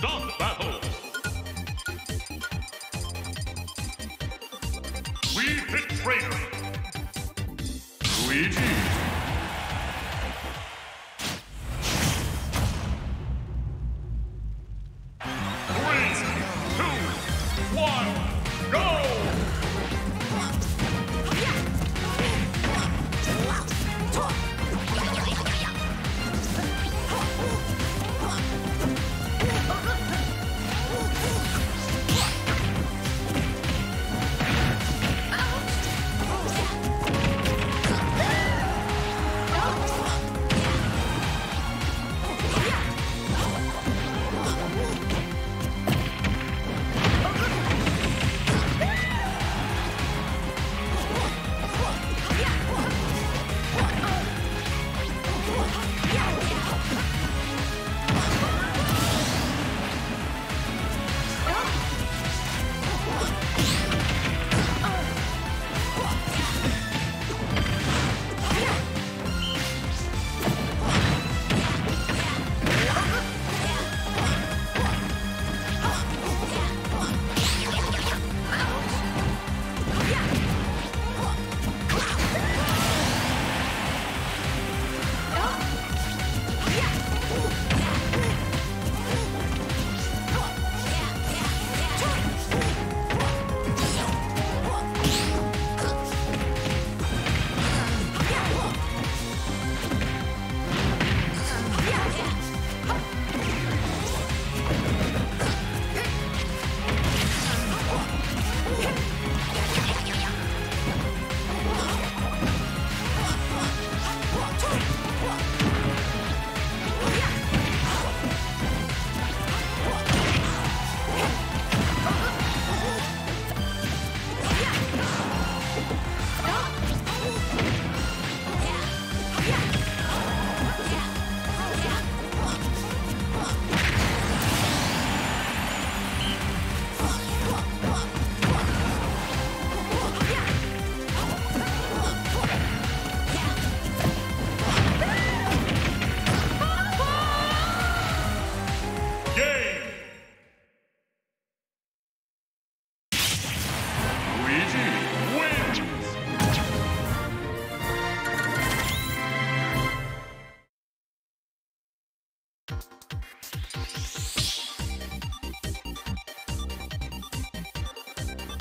Stop battle! Luigi!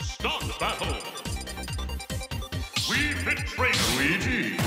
Stop battle! We hit trainer Luigi!